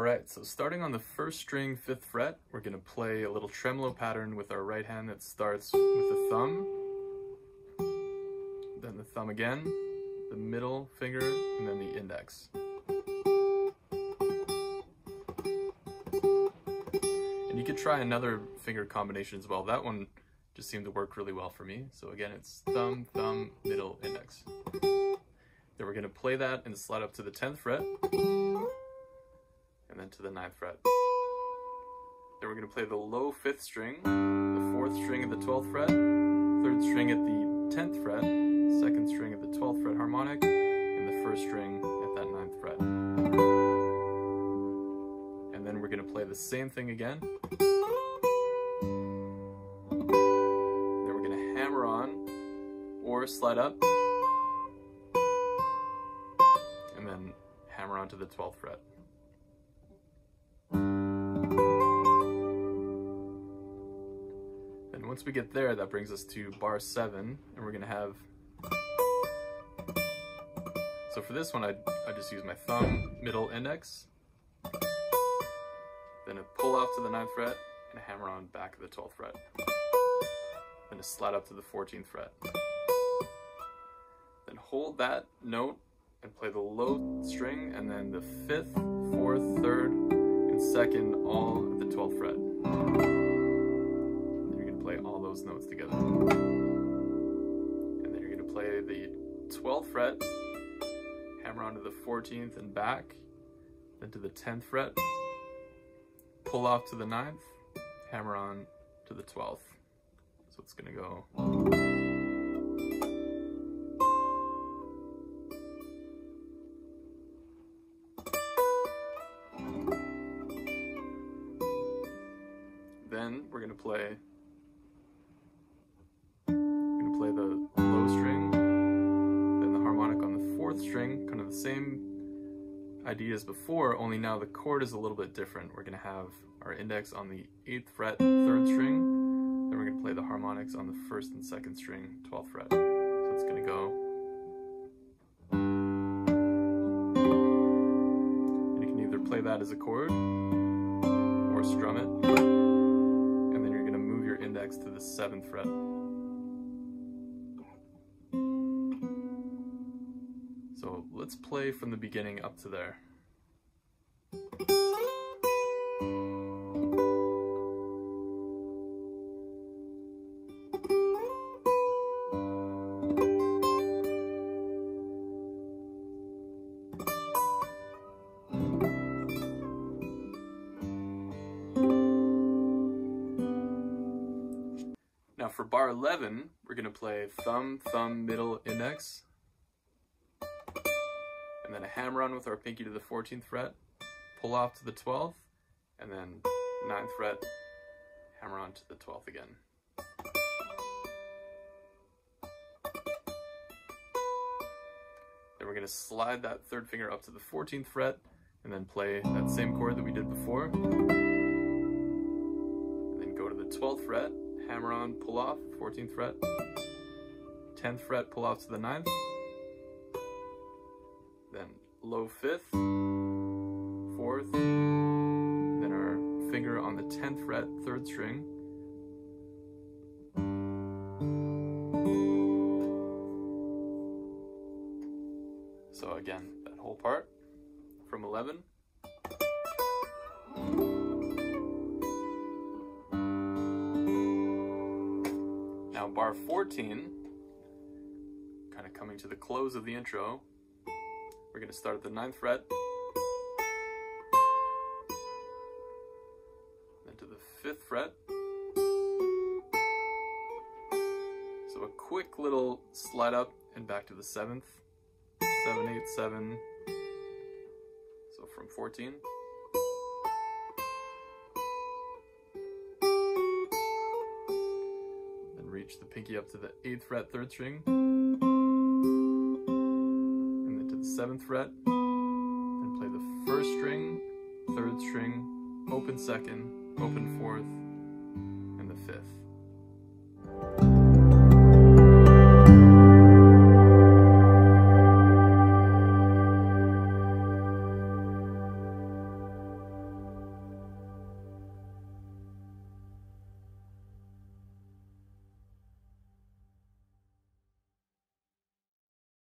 right, so starting on the first string, fifth fret, we're gonna play a little tremolo pattern with our right hand that starts with the thumb, then the thumb again, the middle finger, and then the index. And you could try another finger combination as well. That one just seemed to work really well for me. So again, it's thumb, thumb, middle, index. Then we're gonna play that and slide up to the 10th fret, to the ninth fret. Then we're gonna play the low 5th string, the 4th string at the 12th fret, 3rd string at the 10th fret, 2nd string at the 12th fret harmonic, and the 1st string at that ninth fret. And then we're gonna play the same thing again. Then we're gonna hammer on or slide up and then hammer on to the 12th fret. Once we get there, that brings us to bar 7, and we're to have... So for this one, I, I just use my thumb, middle, index, then a pull off to the ninth fret, and a hammer on back of the 12th fret. Then a slide up to the 14th fret. Then hold that note and play the low string and then the fifth, fourth, third, and second all at the 12th fret. Play all those notes together. And then you're gonna play the 12th fret, hammer onto the 14th and back, then to the 10th fret, pull off to the 9th, hammer on to the 12th. So it's gonna go. Then we're gonna play. String, kind of the same idea as before, only now the chord is a little bit different. We're gonna have our index on the eighth fret, third string, then we're gonna play the harmonics on the first and second string, 12th fret. So it's gonna go. And you can either play that as a chord or strum it. And then you're gonna move your index to the seventh fret. Let's play from the beginning up to there. Now for bar 11, we're gonna play thumb, thumb, middle, index, and then a hammer on with our pinky to the 14th fret, pull off to the 12th, and then 9th fret, hammer on to the 12th again. Then we're going to slide that third finger up to the 14th fret, and then play that same chord that we did before. And then go to the 12th fret, hammer on, pull off, 14th fret, 10th fret, pull off to the 9th, then low fifth, fourth, then our finger on the 10th fret, third string. So again, that whole part from 11. Now bar 14, kind of coming to the close of the intro, we're going to start at the ninth fret, then to the 5th fret. So a quick little slide up and back to the 7th, 7, 8, 7, so from 14. Then reach the pinky up to the 8th fret, 3rd string, 7th fret, and play the first string, third string, open second, open fourth,